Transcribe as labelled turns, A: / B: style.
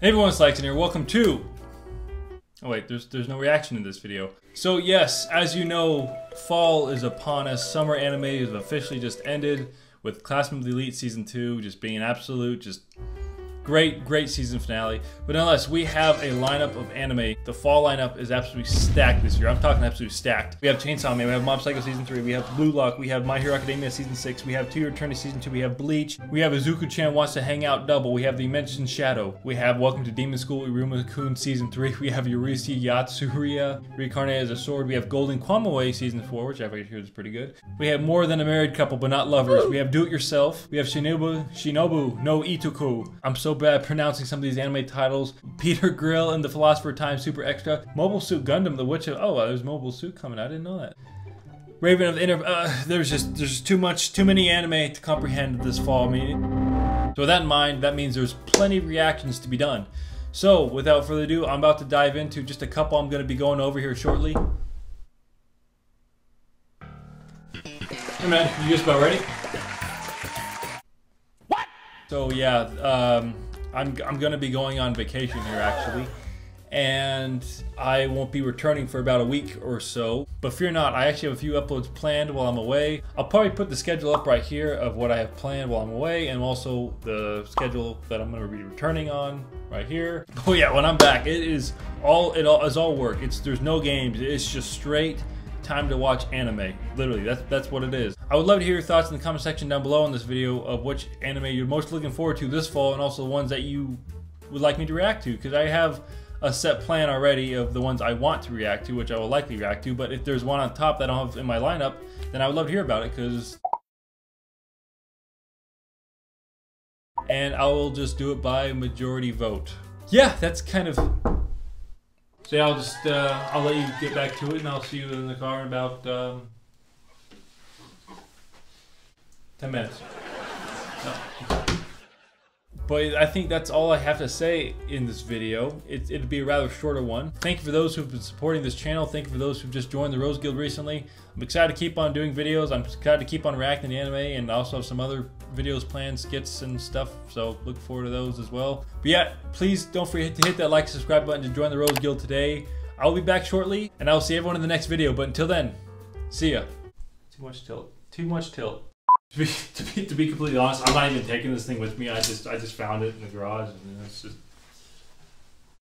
A: Hey everyone, it's Lycan here. Welcome to. Oh wait, there's there's no reaction in this video. So yes, as you know, fall is upon us. Summer anime has officially just ended with Classroom of the Elite season two just being an absolute just Great, great season finale. But nonetheless, we have a lineup of anime. The fall lineup is absolutely stacked this year. I'm talking absolutely stacked. We have Chainsaw Man, we have Mob Psycho Season 3, we have Blue Lock, we have My Hero Academia Season 6, we have To Your Eternity Season 2, we have Bleach, we have Uzaki-chan Wants to Hang Out Double, we have The Eminence in Shadow, we have Welcome to Demon School Iruma-kun Season 3, we have Yurisi Yatsuria Reincarnated as a Sword, we have Golden Kamuy Season 4, which I hear is pretty good. We have More Than a Married Couple But Not Lovers, we have Do It Yourself, we have Shinobu, Shinobu no Itoku. I'm so bad pronouncing some of these anime titles. Peter Grill and the Philosopher Time Super Extra. Mobile Suit Gundam, The Witch of... Oh, there's Mobile Suit coming. I didn't know that. Raven of the Inner... Uh, there's just there's too much, too many anime to comprehend this fall. So with that in mind, that means there's plenty of reactions to be done. So, without further ado, I'm about to dive into just a couple I'm going to be going over here shortly. Hey man, you just about ready? So yeah, um, I'm, I'm going to be going on vacation here actually, and I won't be returning for about a week or so. But fear not, I actually have a few uploads planned while I'm away. I'll probably put the schedule up right here of what I have planned while I'm away, and also the schedule that I'm going to be returning on right here. Oh yeah, when I'm back, it is all it all is all work. It's there's no games. It's just straight time to watch anime. Literally, that's that's what it is. I would love to hear your thoughts in the comment section down below on this video of which anime you're most looking forward to this fall and also the ones that you would like me to react to because I have a set plan already of the ones I want to react to, which I will likely react to, but if there's one on top that I don't have in my lineup, then I would love to hear about it because and I will just do it by majority vote. Yeah, that's kind of so yeah, I'll just uh, I'll let you get back to it, and I'll see you in the car in about um, ten minutes. No. But I think that's all I have to say in this video. It, it'd be a rather shorter one. Thank you for those who've been supporting this channel. Thank you for those who've just joined the Rose Guild recently. I'm excited to keep on doing videos. I'm excited to keep on reacting to anime and also have some other videos planned, skits and stuff. So look forward to those as well. But yeah, please don't forget to hit that like, subscribe button to join the Rose Guild today. I'll be back shortly and I'll see everyone in the next video. But until then, see ya. Too much tilt. Too much tilt. To be, to be, to be completely honest, I'm not even taking this thing with me. I just I just found it in the garage and it's just